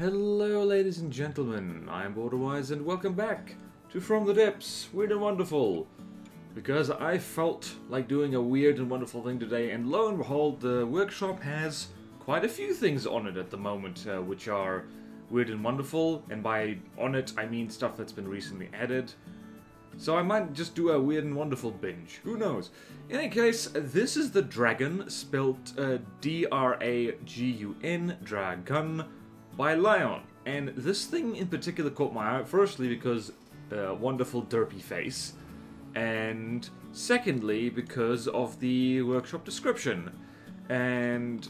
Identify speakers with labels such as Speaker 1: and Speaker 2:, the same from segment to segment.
Speaker 1: Hello, ladies and gentlemen. I'm Borderwise, and welcome back to From the Depths, Weird and Wonderful. Because I felt like doing a weird and wonderful thing today, and lo and behold, the workshop has quite a few things on it at the moment, uh, which are weird and wonderful. And by on it, I mean stuff that's been recently added. So I might just do a weird and wonderful binge. Who knows? In any case, this is the dragon, spelt uh, D-R-A-G-U-N, dragon, by Lyon. And this thing in particular caught my eye, firstly because uh, wonderful derpy face, and secondly because of the workshop description. And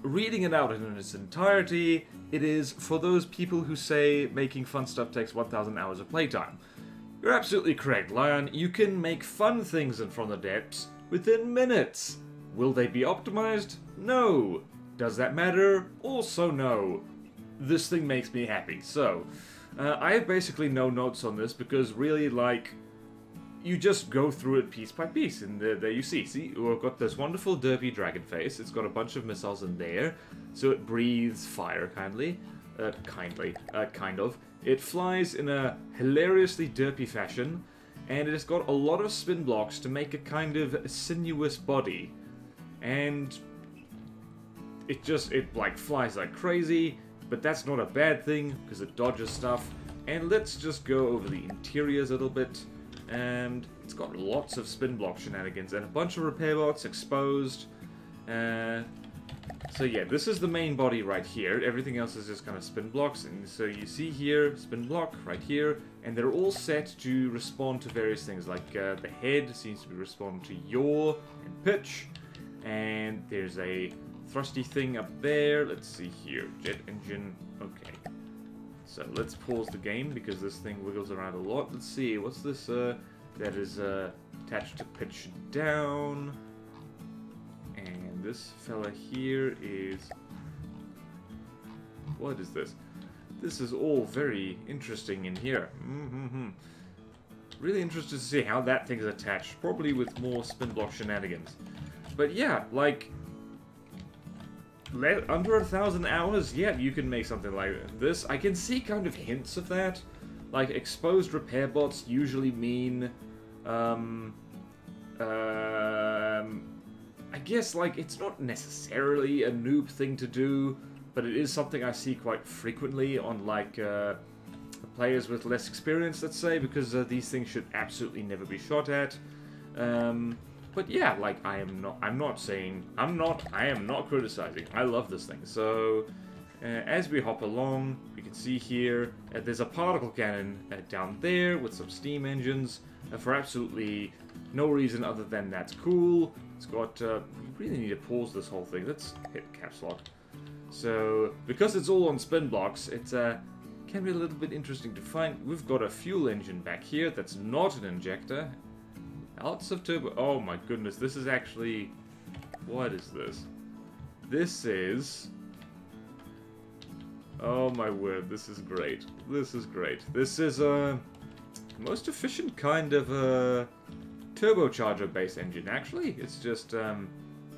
Speaker 1: reading it out in its entirety, it is for those people who say making fun stuff takes 1,000 hours of playtime. You're absolutely correct, Lyon. You can make fun things in From the Depths within minutes. Will they be optimized? No. Does that matter? Also no. This thing makes me happy. So, uh, I have basically no notes on this because really, like, you just go through it piece by piece, and there, there you see. See, we've got this wonderful derpy dragon face. It's got a bunch of missiles in there, so it breathes fire kindly. Uh, kindly, uh, kind of. It flies in a hilariously derpy fashion, and it has got a lot of spin blocks to make a kind of sinuous body. And it just, it like flies like crazy, but that's not a bad thing, because it dodges stuff. And let's just go over the interiors a little bit. And it's got lots of spin block shenanigans and a bunch of repair bots exposed. Uh, so yeah, this is the main body right here. Everything else is just kind of spin blocks. And so you see here, spin block right here. And they're all set to respond to various things. Like uh, the head seems to be responding to yaw and pitch. And there's a thrusty thing up there. Let's see here. Jet engine. Okay. So let's pause the game because this thing wiggles around a lot. Let's see. What's this? Uh, that is uh, attached to pitch down. And this fella here is... What is this? This is all very interesting in here. Mm -hmm. Really interested to see how that thing is attached. Probably with more spin block shenanigans. But yeah, like... Under a thousand hours, yeah, you can make something like this. I can see kind of hints of that. Like, exposed repair bots usually mean... Um, um, I guess, like, it's not necessarily a noob thing to do, but it is something I see quite frequently on, like, uh, players with less experience, let's say, because uh, these things should absolutely never be shot at. Um, but yeah, like, I am not, I'm not saying, I'm not, I am not criticizing. I love this thing. So, uh, as we hop along, we can see here, uh, there's a particle cannon uh, down there with some steam engines, uh, for absolutely no reason other than that's cool. It's got, uh, we really need to pause this whole thing. Let's hit caps lock. So, because it's all on spin blocks, it uh, can be a little bit interesting to find. We've got a fuel engine back here that's not an injector. Lots of turbo. Oh my goodness, this is actually. What is this? This is. Oh my word, this is great. This is great. This is a most efficient kind of a turbocharger base engine. Actually, it's just. Um,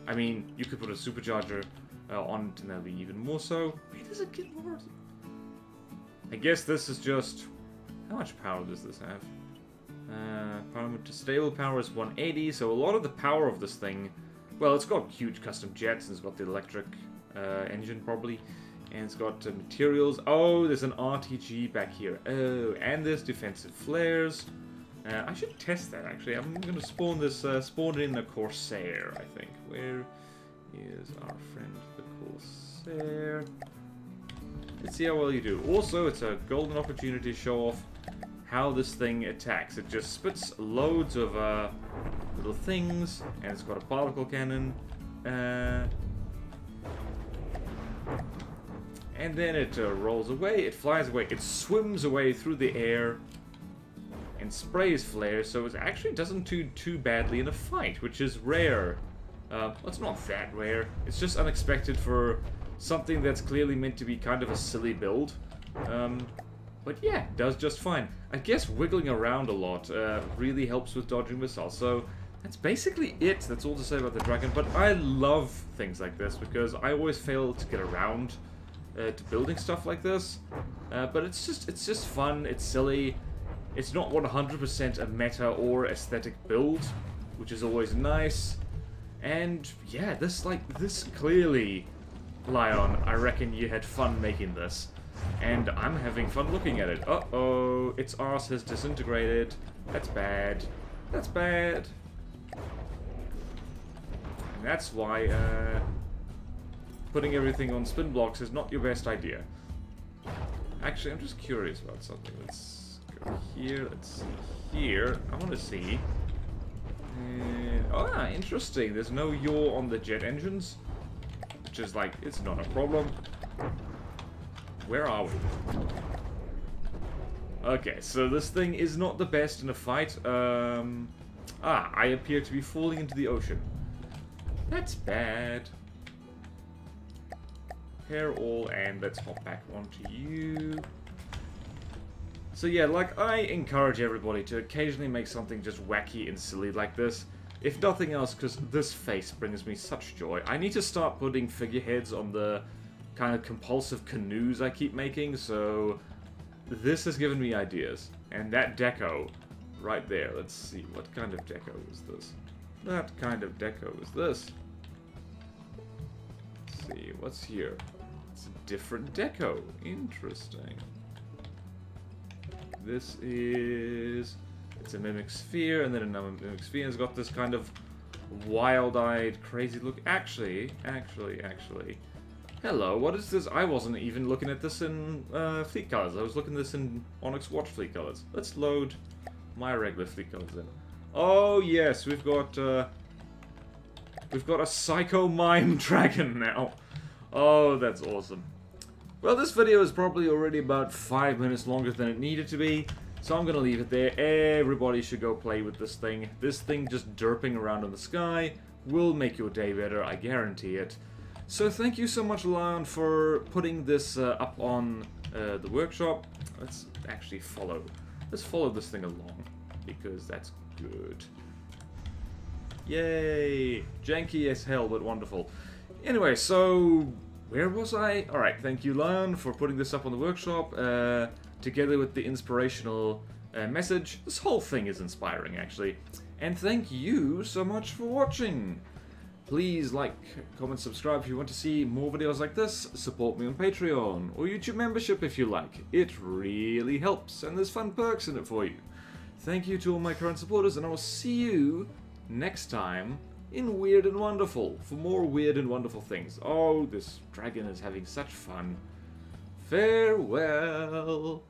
Speaker 1: I mean, you could put a supercharger uh, on it and that'd be even more so. Wait, does it get more? I guess this is just. How much power does this have? Uh, power stable power is 180, so a lot of the power of this thing, well, it's got huge custom jets, and it's got the electric uh, engine probably, and it's got uh, materials. Oh, there's an RTG back here. Oh, and there's defensive flares. Uh, I should test that actually. I'm gonna spawn this, uh, spawn in a Corsair, I think. Where is our friend the Corsair? Let's see how well you do. Also, it's a golden opportunity to show off how this thing attacks. It just spits loads of uh, little things, and it's got a particle cannon. Uh, and then it uh, rolls away, it flies away, it swims away through the air and sprays flares, so it actually doesn't do too badly in a fight, which is rare. Uh, well, it's not that rare. It's just unexpected for something that's clearly meant to be kind of a silly build. Um, but yeah, does just fine. I guess wiggling around a lot uh, really helps with dodging missiles. So that's basically it. That's all to say about the dragon. But I love things like this because I always fail to get around uh, to building stuff like this. Uh, but it's just it's just fun. It's silly. It's not 100% a meta or aesthetic build, which is always nice. And yeah, this like this clearly, Lyon. I reckon you had fun making this, and I'm having fun looking at it. Uh oh, its arse has disintegrated. That's bad. That's bad. And that's why uh, putting everything on spin blocks is not your best idea. Actually, I'm just curious about something. Let's go here. Let's see here. I want to see. Uh, oh, ah, interesting. There's no yaw on the jet engines. Which is like, it's not a problem. Where are we? Okay, so this thing is not the best in a fight. Um, ah, I appear to be falling into the ocean. That's bad. Hair all, and let's hop back onto you. So yeah, like, I encourage everybody to occasionally make something just wacky and silly like this. If nothing else, because this face brings me such joy. I need to start putting figureheads on the kind of compulsive canoes I keep making, so this has given me ideas. And that deco right there, let's see, what kind of deco is this? That kind of deco is this. Let's see, what's here? It's a different deco. Interesting. This is... It's a Mimic Sphere, and then another Mimic Sphere has got this kind of wild-eyed, crazy look. Actually, actually, actually... Hello, what is this? I wasn't even looking at this in uh, Fleet Colors. I was looking at this in Onyx Watch Fleet Colors. Let's load my regular Fleet Colors in. Oh, yes, we've got... Uh, we've got a Psycho Mime Dragon now. Oh, that's awesome. Well, this video is probably already about five minutes longer than it needed to be, so I'm gonna leave it there. Everybody should go play with this thing. This thing just derping around in the sky will make your day better, I guarantee it. So thank you so much, Lyon, for putting this uh, up on uh, the workshop. Let's actually follow. Let's follow this thing along, because that's good. Yay! Janky as hell, but wonderful. Anyway, so where was I? Alright, thank you, Lyon, for putting this up on the workshop, uh, together with the inspirational uh, message. This whole thing is inspiring, actually. And thank you so much for watching. Please like, comment, subscribe if you want to see more videos like this. Support me on Patreon or YouTube membership if you like. It really helps and there's fun perks in it for you. Thank you to all my current supporters and I will see you next time in Weird and Wonderful for more weird and wonderful things. Oh, this dragon is having such fun. Farewell.